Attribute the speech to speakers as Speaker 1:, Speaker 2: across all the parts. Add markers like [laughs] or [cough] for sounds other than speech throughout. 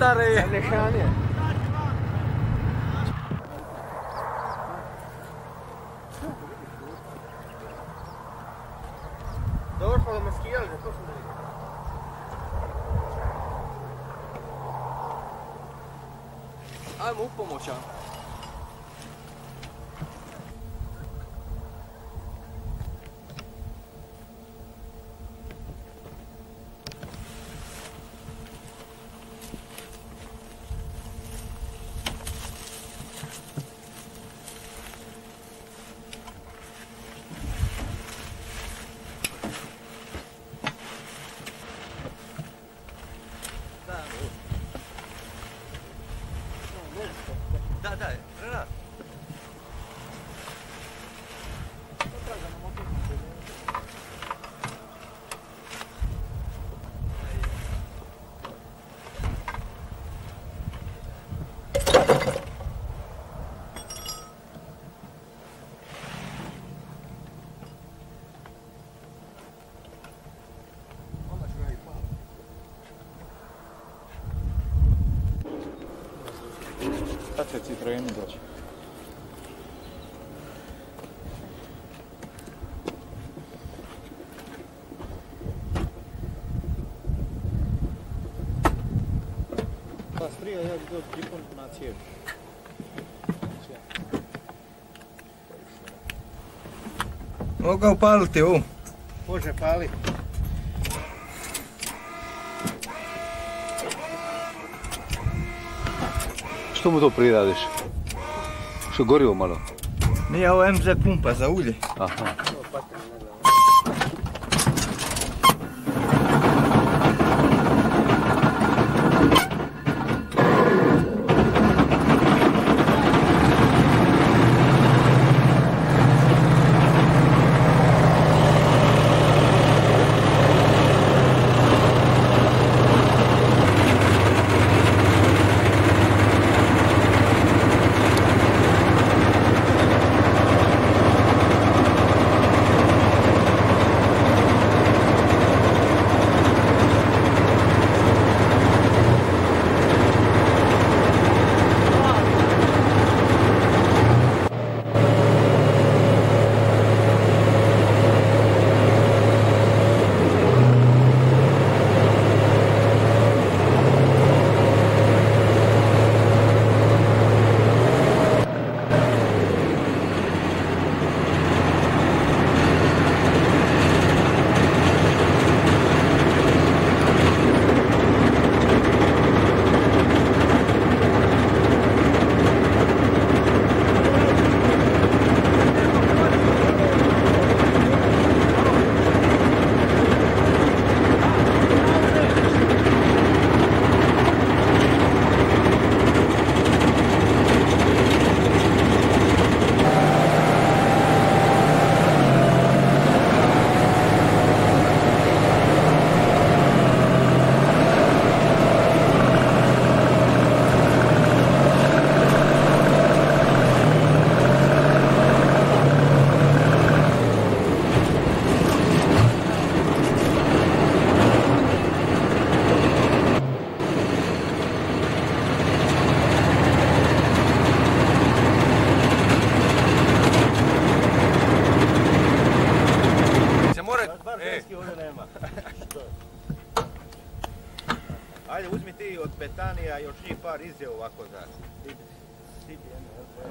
Speaker 1: الطريق دور فوق
Speaker 2: المسكية ولا Citroeni doći. Pa strija ja do tripon na cijev.
Speaker 1: Mogu ga upaliti ovu.
Speaker 3: Može, pali.
Speaker 4: Što mu to priradiš? Što gorivo malo?
Speaker 1: Nije ovo MZ pumpa za ulje.
Speaker 4: Aha.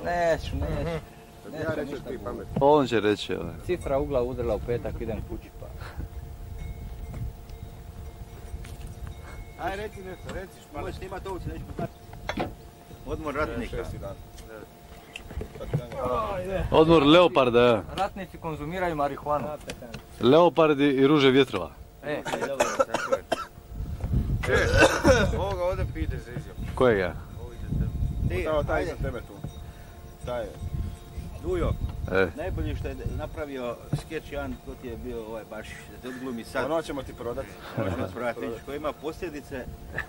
Speaker 1: Neću, neću.
Speaker 3: Ja reći ti pamet.
Speaker 4: On će reći, ovaj.
Speaker 1: Cifra ugla udrla u petak, idem kući pa.
Speaker 3: Aj, reci nešto, reci špale. Možeš snimat ovce, neću poznati. Odmor ratnika.
Speaker 4: Odmor leoparda, ja.
Speaker 1: Ratnici konzumiraju marihuanu.
Speaker 4: Leopardi i ruže vjetrova.
Speaker 1: E,
Speaker 3: Ovoga ovdje pide za izjavu.
Speaker 4: Kojega?
Speaker 3: Ti,
Speaker 5: Evo taj
Speaker 3: ajde,
Speaker 5: iza tebe tu. Taj je.
Speaker 3: Dujo,
Speaker 4: E.
Speaker 3: najbolje što je napravio skeč jedan, ko ti je bio ovaj baš, da te odglumi sad.
Speaker 5: Ono ćemo ti prodati.
Speaker 3: Možemo prodati, vidiš, koji ima posljedice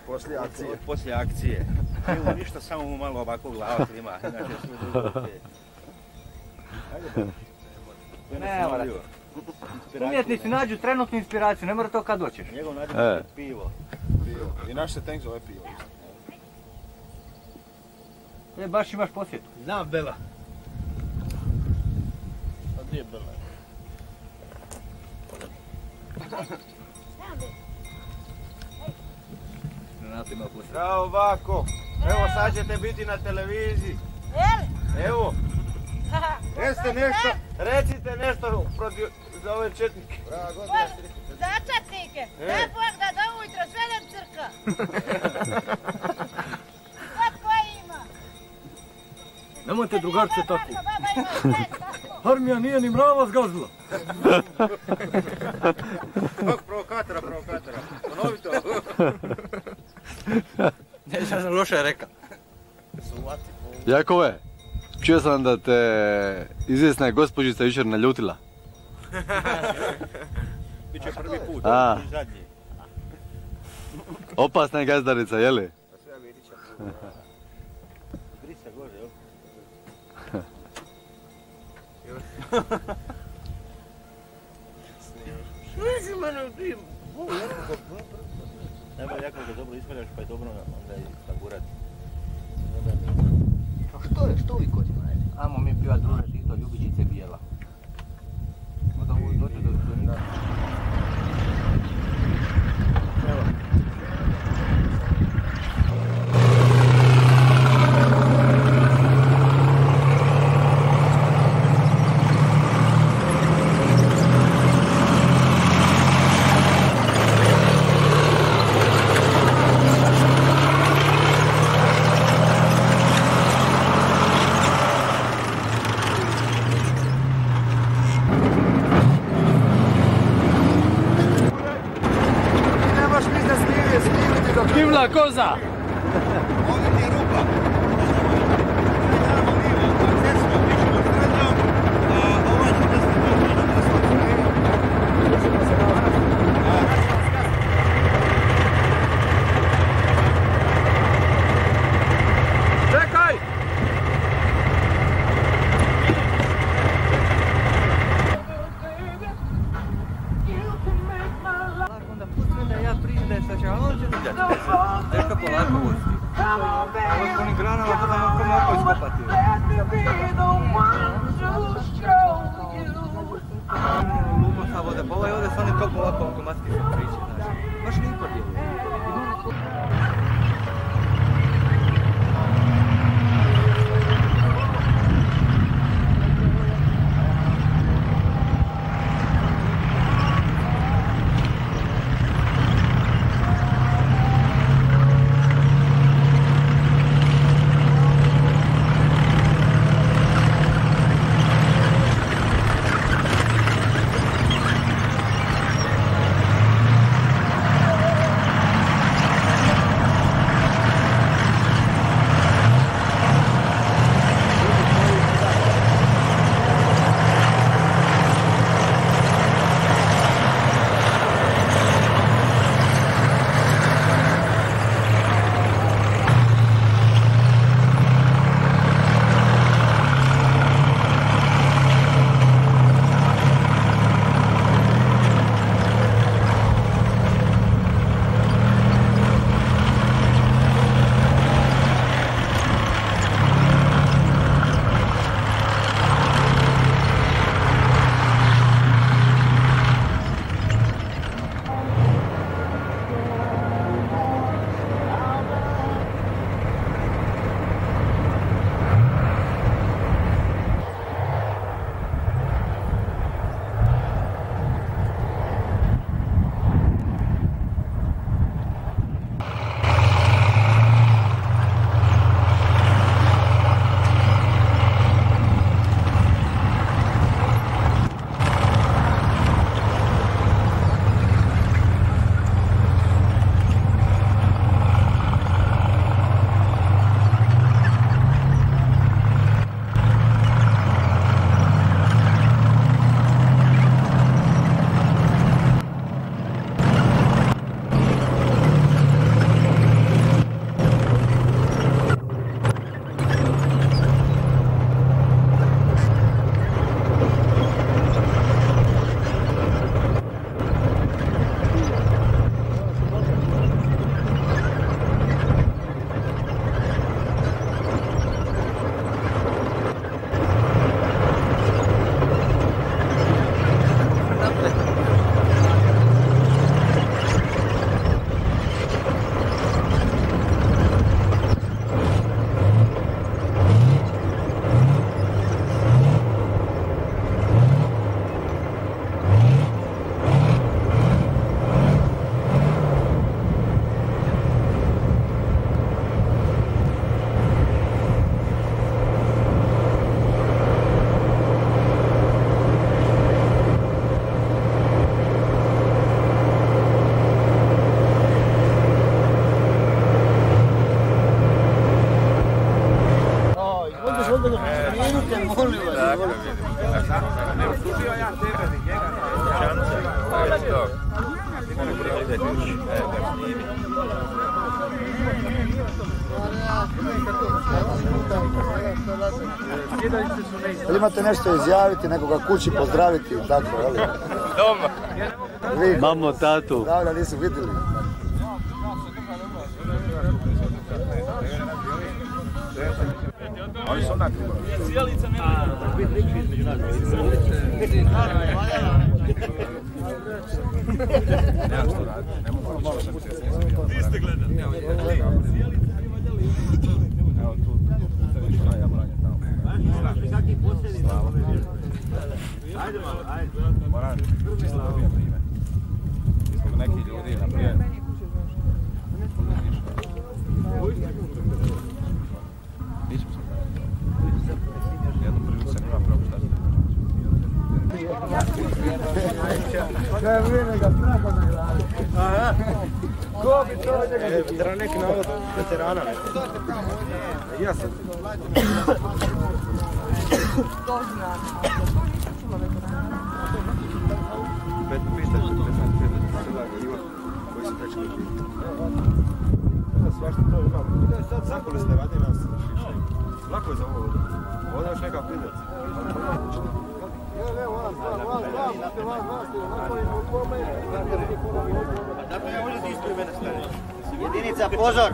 Speaker 5: Poslije akcije.
Speaker 3: od poslije akcije. Mu ništa, samo mu malo ovako glava klima, inače sve drugo okej. Ajde. To je
Speaker 1: Ne, umjetnici nađu trenutnu inspiraciju, ne mora to kad hoćeš.
Speaker 3: Njegov nađe
Speaker 4: E.
Speaker 3: pivo.
Speaker 5: Pivo. I naš se tank zove pivo.
Speaker 1: E, baš imaš posjetu.
Speaker 2: Znam Bela. A gdje je Bela?
Speaker 1: Renato ima posjetu.
Speaker 5: Bravo, bako. Evo sad ćete biti na televiziji. Evo, [laughs] recite nešto, recite nešto protiv za ove četnike. Bravo, gospođa.
Speaker 6: Začetnike,
Speaker 5: E.
Speaker 6: ne Bog da do ujutro sve crka. [laughs]
Speaker 1: Nemojte drugarce tako.
Speaker 6: Sve.
Speaker 1: Armija nije ni mrava zgazila.
Speaker 3: Ovog provokatora, provokatora. Ponovi to.
Speaker 1: Ne, sad sam loše rekao.
Speaker 4: Jakove, čuo sam da te izvjesna gospođica jučer naljutila. [laughs]
Speaker 3: Biće prvi put, ovo je zadnji.
Speaker 4: Opasna je gazdarica, jeli?
Speaker 3: Grisa gore, jel? Najbolje jako da dobro ismeljaš pa je dobro onda i nagurat.
Speaker 1: A što je, što vi Gaza. Pa ovaj ovdje s onim toliko ovako automatski se priče, znaš. Baš lijepo djeluje.
Speaker 2: Molim vas.
Speaker 3: Tako ne usudio ja tebe, ni njega.
Speaker 7: Jel imate nešto izjaviti, nekoga kući pozdraviti i tako, jel?
Speaker 3: Doma.
Speaker 4: Mamo, tatu.
Speaker 7: davno nisu vidjeli.
Speaker 3: Oni su onak. Što ne mogu malo sam se Vi ste gledali. Evo tu. Ajde malo, ajde. Moram. Zbog nekih ljudi, na primjer. Nisam sam Jednu priliku sam imao pravo šta
Speaker 7: Kaj vrijeme ga strako na glavi.
Speaker 5: Ko bi to njega? Treba neki navod veterana. Ja sam. Su tečali. Ima svašta to. Lako je za ovo ovdje. Još neka.
Speaker 2: Dakle, možete isto mene staviti. Jedinica, pozor!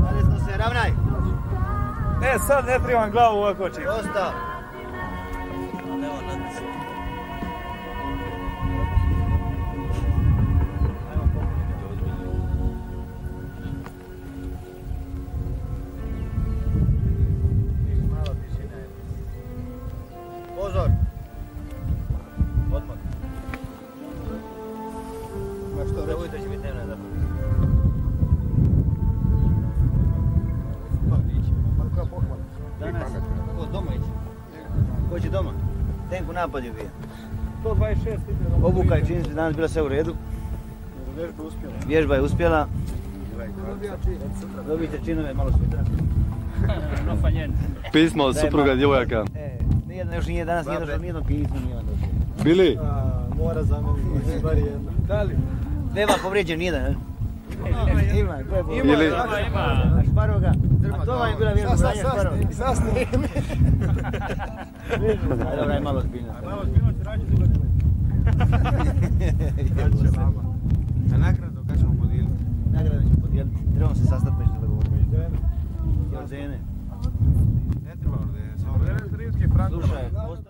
Speaker 2: Zadesno se, ravnaj!
Speaker 5: E, sad ne trebam glavu ovako čim.
Speaker 2: Dosta! Pozor! Ko će doma? Tenku napad je bio.
Speaker 5: 126 ide na
Speaker 2: Obuka je čini se danas bila sve u redu.
Speaker 5: Vježba uspjela.
Speaker 2: Vježba je uspjela. Dobijte činove malo sutra. [laughs]
Speaker 4: Pismo od supruga djevojaka.
Speaker 2: E, nijedno još nije danas, nije došlo nijedno pismo, nije on došlo.
Speaker 4: Bili?
Speaker 5: Mora zameniti, bar jedno. Da li?
Speaker 2: Nema povrijeđen nijedan, ne? Ima, ko je povrijeđen?
Speaker 4: Ili-
Speaker 2: A Šparoga? A to vam je bila vježba branja Šparoga.
Speaker 5: Sad snimi.
Speaker 2: Ajde, dobra je malo zbiljno.
Speaker 5: Malo zbiljno se rađe dugo A nagradu kad ćemo podijeliti?
Speaker 2: Nagrade ćemo podijeliti. Trebamo se sastati ćemo dogovoriti. Jordane.
Speaker 5: Ne treba ovdje, samo... Rimski franko.
Speaker 2: Slušaj, osta-